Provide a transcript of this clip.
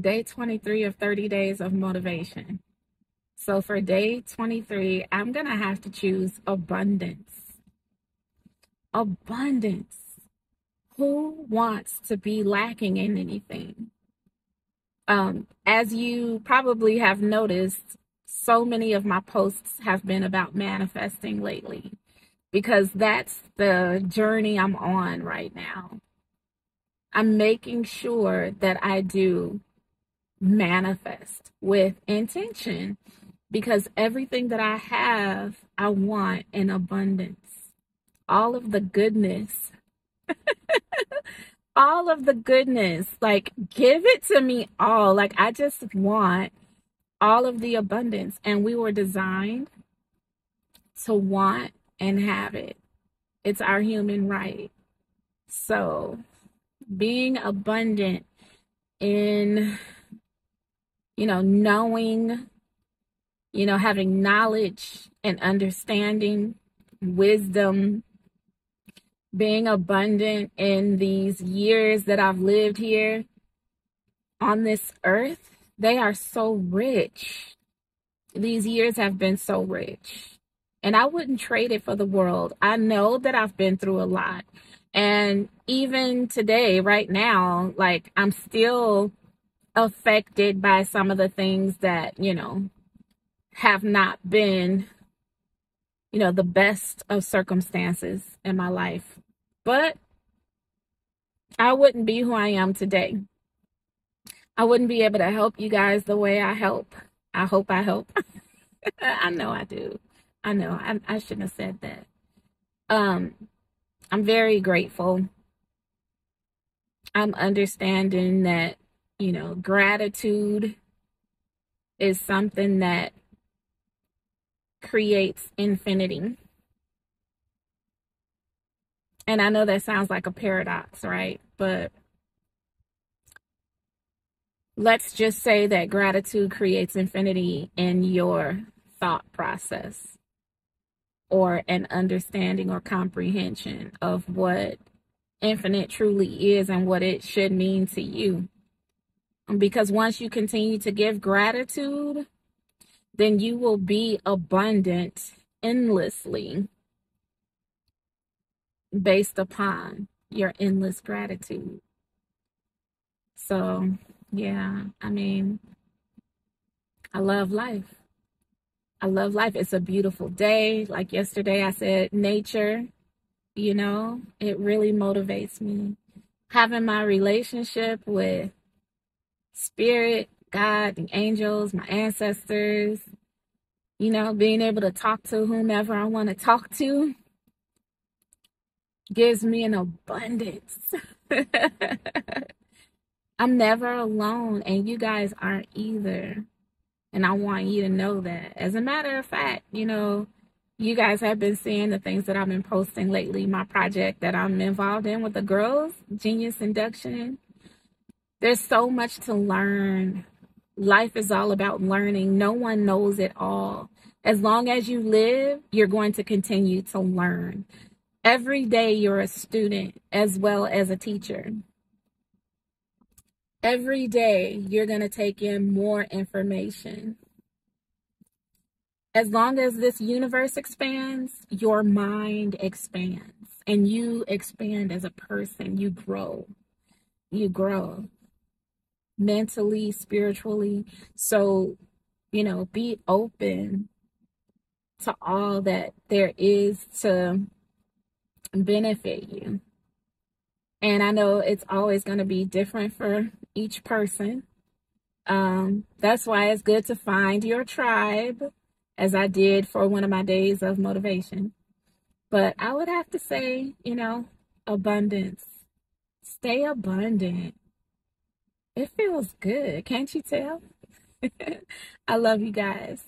day 23 of 30 days of motivation. So for day 23, I'm going to have to choose abundance. Abundance. Who wants to be lacking in anything? Um, as you probably have noticed, so many of my posts have been about manifesting lately because that's the journey I'm on right now. I'm making sure that I do manifest with intention because everything that I have, I want in abundance. All of the goodness, all of the goodness, like give it to me all. Like I just want all of the abundance. And we were designed to want and have it. It's our human right. So being abundant in, you know, knowing, you know, having knowledge and understanding, wisdom, being abundant in these years that I've lived here on this earth, they are so rich. These years have been so rich. And I wouldn't trade it for the world. I know that I've been through a lot. And even today, right now, like I'm still affected by some of the things that, you know, have not been, you know, the best of circumstances in my life. But I wouldn't be who I am today. I wouldn't be able to help you guys the way I help. I hope I help. I know I do. I know. I, I shouldn't have said that. Um, I'm very grateful. I'm understanding that, you know, gratitude is something that creates infinity. And I know that sounds like a paradox, right? But let's just say that gratitude creates infinity in your thought process or an understanding or comprehension of what infinite truly is and what it should mean to you. Because once you continue to give gratitude, then you will be abundant endlessly based upon your endless gratitude. So, yeah, I mean, I love life. I love life. It's a beautiful day. Like yesterday, I said, nature, you know, it really motivates me. Having my relationship with spirit, God, the angels, my ancestors, you know, being able to talk to whomever I want to talk to gives me an abundance. I'm never alone, and you guys aren't either. And I want you to know that. As a matter of fact, you know, you guys have been seeing the things that I've been posting lately, my project that I'm involved in with the girls, Genius Induction. There's so much to learn. Life is all about learning. No one knows it all. As long as you live, you're going to continue to learn. Every day you're a student as well as a teacher. Every day, you're going to take in more information. As long as this universe expands, your mind expands and you expand as a person. You grow. You grow mentally, spiritually. So, you know, be open to all that there is to benefit you. And I know it's always going to be different for each person. Um, that's why it's good to find your tribe, as I did for one of my days of motivation. But I would have to say, you know, abundance. Stay abundant. It feels good. Can't you tell? I love you guys.